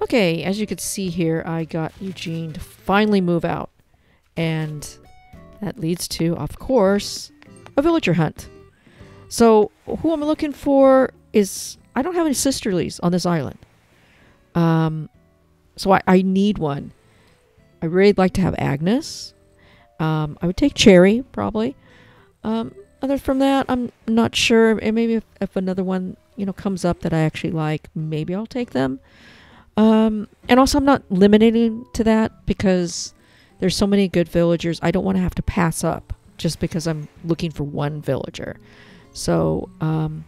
Okay, as you can see here, I got Eugene to finally move out. And that leads to, of course, a villager hunt. So, who I'm looking for is I don't have any sisterlies on this island. Um, so I, I need one. I really like to have Agnes. Um, I would take Cherry, probably. Um, other from that, I'm not sure. And maybe if, if another one, you know, comes up that I actually like, maybe I'll take them. Um, and also, I'm not limiting to that because there's so many good villagers. I don't want to have to pass up just because I'm looking for one villager. So, um,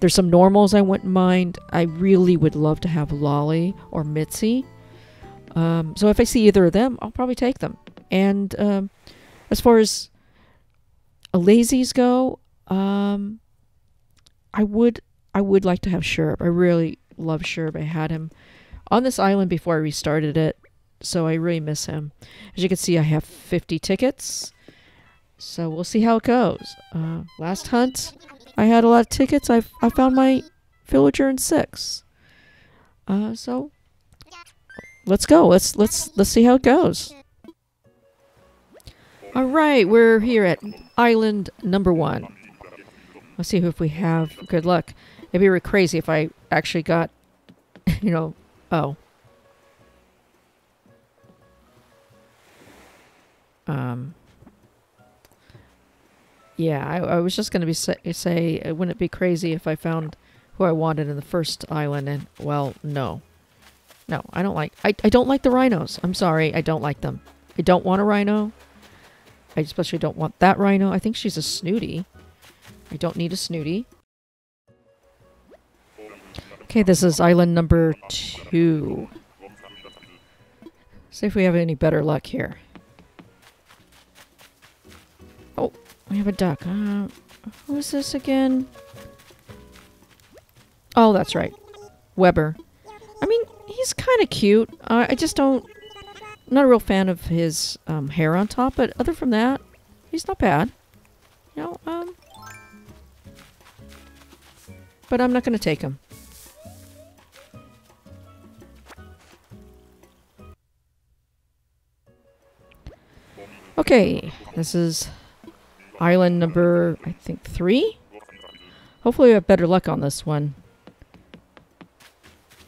there's some normals I wouldn't mind. I really would love to have Lolly or Mitzi. Um, so if I see either of them, I'll probably take them. And um, as far as lazies go, um, I would I would like to have Sherb. I really love Sherb. I had him on this island before I restarted it, so I really miss him. As you can see, I have 50 tickets, so we'll see how it goes. Uh, last hunt, I had a lot of tickets. I I found my villager in six. Uh, so let's go. Let's let's let's see how it goes. All right, we're here at island number one. Let's see if we have good luck. It'd be crazy if I actually got, you know, oh. Um. Yeah, I, I was just going to be say, say, uh, wouldn't it be crazy if I found who I wanted in the first island? And well, no, no, I don't like. I I don't like the rhinos. I'm sorry, I don't like them. I don't want a rhino. I especially don't want that rhino. I think she's a snooty. I don't need a snooty. Okay, this is island number two. See if we have any better luck here. Oh, we have a duck. Uh, who is this again? Oh, that's right. Weber. I mean, he's kind of cute. Uh, I just don't I'm not a real fan of his um, hair on top, but other from that, he's not bad. You know, um... But I'm not going to take him. Okay, this is island number, I think, three? Hopefully we have better luck on this one.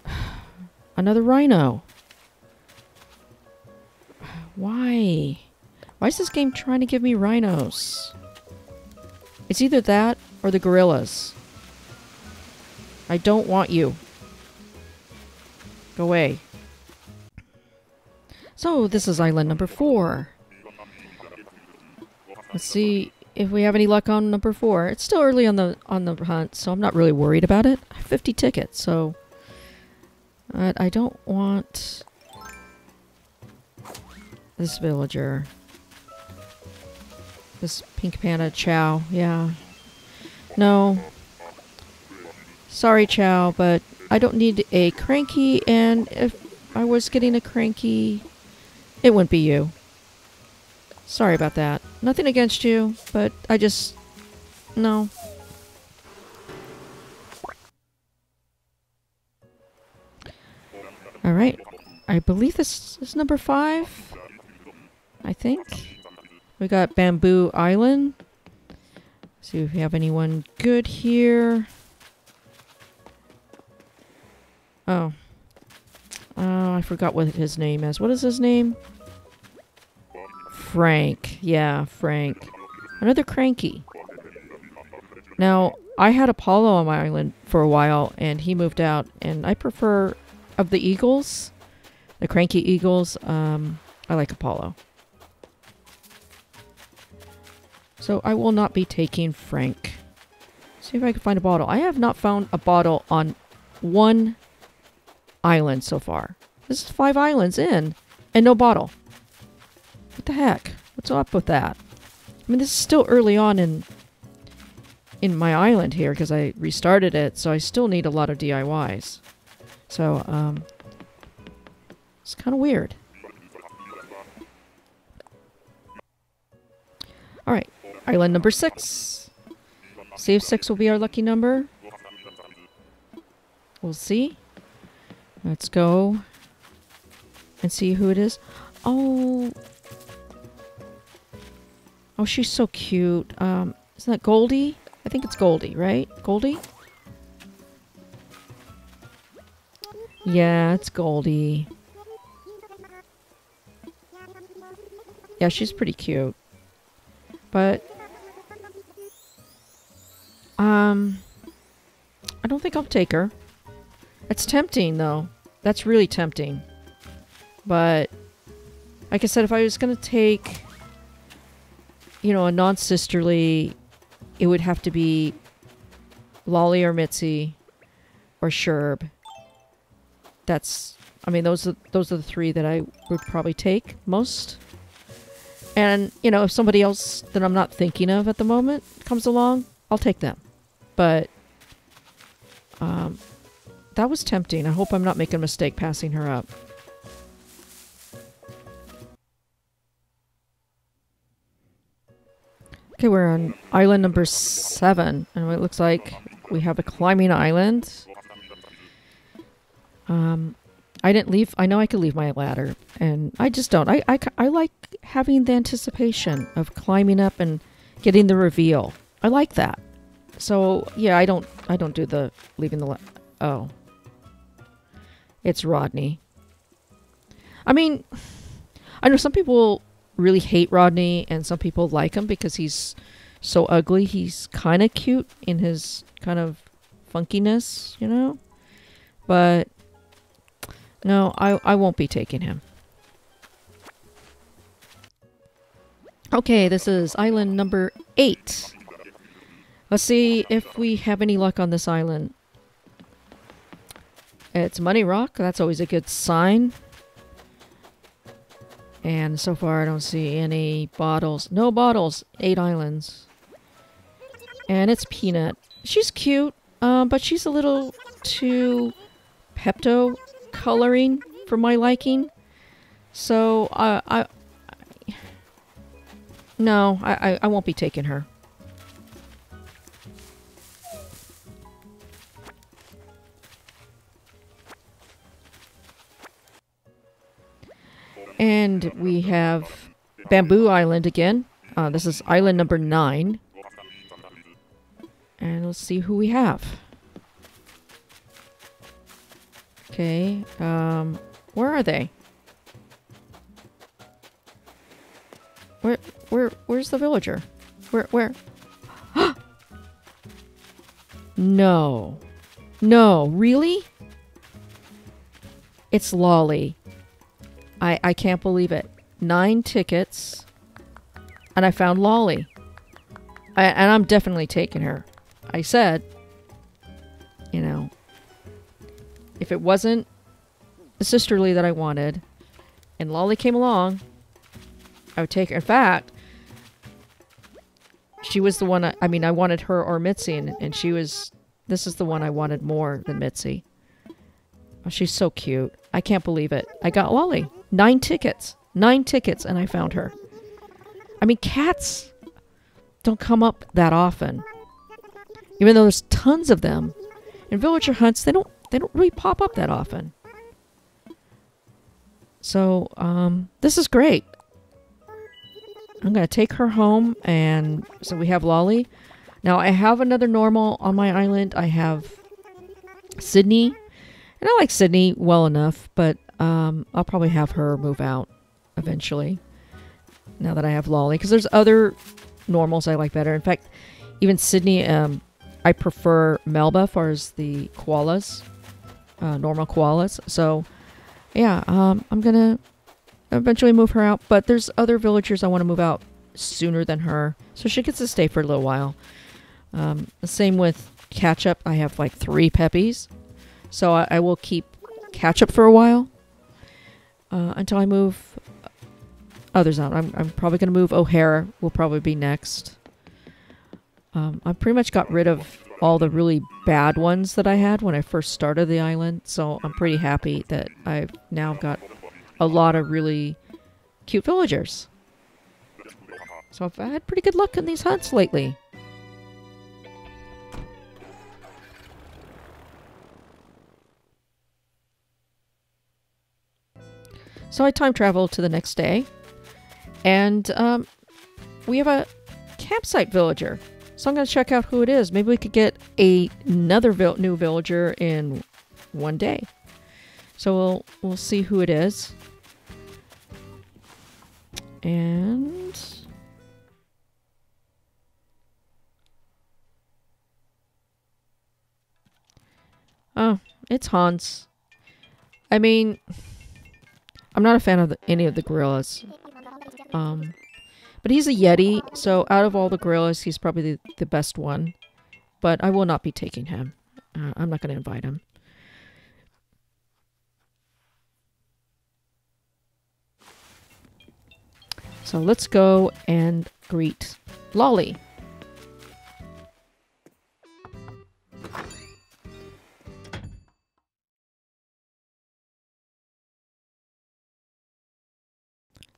Another rhino. Why? Why is this game trying to give me rhinos? It's either that or the gorillas. I don't want you. Go away. So, this is island number four. Let's see if we have any luck on number four. It's still early on the on the hunt, so I'm not really worried about it. I have 50 tickets, so... I don't want this villager. This pink panda Chow, yeah. No. Sorry, Chow, but I don't need a cranky, and if I was getting a cranky, it wouldn't be you. Sorry about that. Nothing against you, but I just... No. Alright. I believe this is number five. I think. We got Bamboo Island. See if we have anyone good here. Oh. Oh, I forgot what his name is. What is his name? Frank. Yeah, Frank. Another cranky. Now, I had Apollo on my island for a while, and he moved out, and I prefer, of the eagles, the cranky eagles, um, I like Apollo. So I will not be taking Frank. See if I can find a bottle. I have not found a bottle on one island so far. This is five islands in and no bottle. What the heck? What's up with that? I mean, this is still early on in in my island here because I restarted it, so I still need a lot of DIYs. So, um, it's kind of weird. Alright, Island number six. See if six will be our lucky number. We'll see. Let's go and see who it is. Oh. Oh, she's so cute. Um, isn't that Goldie? I think it's Goldie, right? Goldie? Yeah, it's Goldie. Yeah, she's pretty cute. But um I don't think I'll take her. It's tempting though. That's really tempting. But like I said, if I was gonna take you know, a non-sisterly, it would have to be Lolly or Mitzi or Sherb. That's I mean those are those are the three that I would probably take most. And, you know, if somebody else that I'm not thinking of at the moment comes along, I'll take them. But um, that was tempting. I hope I'm not making a mistake passing her up. Okay, we're on island number seven, and it looks like we have a climbing island. Um, I didn't leave. I know I could leave my ladder, and I just don't. I, I, I like having the anticipation of climbing up and getting the reveal. I like that. So yeah, I don't. I don't do the leaving the. Oh, it's Rodney. I mean, I know some people really hate Rodney, and some people like him because he's so ugly. He's kind of cute in his kind of funkiness, you know. But no, I, I won't be taking him. Okay, this is island number eight. Let's see if we have any luck on this island. It's Money Rock. That's always a good sign. And so far I don't see any bottles. No bottles. Eight islands. And it's Peanut. She's cute, um, but she's a little too Pepto coloring for my liking. So uh, I, no, I, I, I won't be taking her. And we have Bamboo Island again. Uh, this is island number nine. And let's see who we have. Okay, um, where are they? Where, where, where's the villager? Where, where? no. No, really? It's Lolly. I, I can't believe it. Nine tickets, and I found Lolly. I, and I'm definitely taking her. I said, you know, if it wasn't the sisterly that I wanted, and Lolly came along, I would take her. In fact, she was the one. I, I mean, I wanted her or Mitzi, and, and she was. This is the one I wanted more than Mitzi. Oh, she's so cute. I can't believe it. I got Lolly. Nine tickets. Nine tickets, and I found her. I mean, cats don't come up that often. Even though there's tons of them. In villager hunts, they don't they don't really pop up that often. So, um, this is great. I'm going to take her home, and so we have Lolly. Now, I have another normal on my island. I have Sydney, and I like Sydney well enough, but um, I'll probably have her move out eventually. Now that I have Lolly, because there's other normals I like better. In fact, even Sydney, um, I prefer Melba as far as the koalas uh, normal koalas. So, yeah, um, I'm gonna eventually move her out. But there's other villagers I want to move out sooner than her, so she gets to stay for a little while. Um, same with Ketchup. I have like three peppies, so I, I will keep Ketchup for a while uh, until I move others out. I'm, I'm probably going to move O'Hare. Will probably be next. Um, I pretty much got rid of all the really bad ones that I had when I first started the island. So I'm pretty happy that I've now got a lot of really cute villagers. So I've had pretty good luck in these hunts lately. So I time travel to the next day, and um, we have a campsite villager. So I'm going to check out who it is. Maybe we could get a, another vil- new villager in one day. So we'll we'll see who it is. And Oh, it's Hans. I mean, I'm not a fan of the, any of the gorillas. Um, but he's a Yeti, so out of all the gorillas, he's probably the, the best one. But I will not be taking him. Uh, I'm not going to invite him. So let's go and greet Lolly.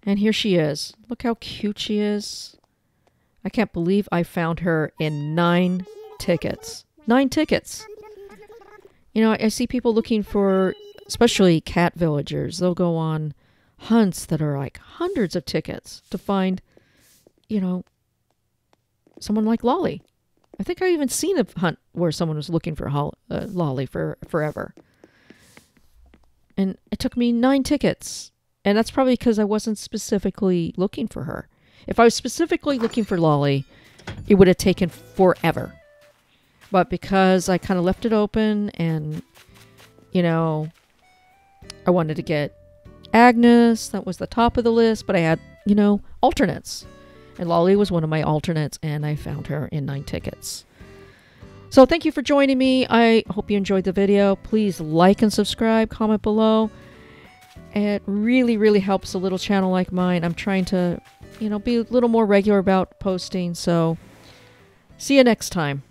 And here she is. Look how cute she is. I can't believe I found her in nine tickets. Nine tickets. You know, I see people looking for, especially cat villagers. They'll go on hunts that are like hundreds of tickets to find, you know, someone like Lolly. I think I even seen a hunt where someone was looking for uh, Lolly for forever. And it took me nine tickets. And that's probably because I wasn't specifically looking for her. If I was specifically looking for Lolly, it would have taken forever. But because I kind of left it open and, you know, I wanted to get Agnes, that was the top of the list, but I had, you know, alternates. And Lolly was one of my alternates, and I found her in nine tickets. So thank you for joining me. I hope you enjoyed the video. Please like and subscribe, comment below. It really, really helps a little channel like mine. I'm trying to, you know, be a little more regular about posting. So see you next time.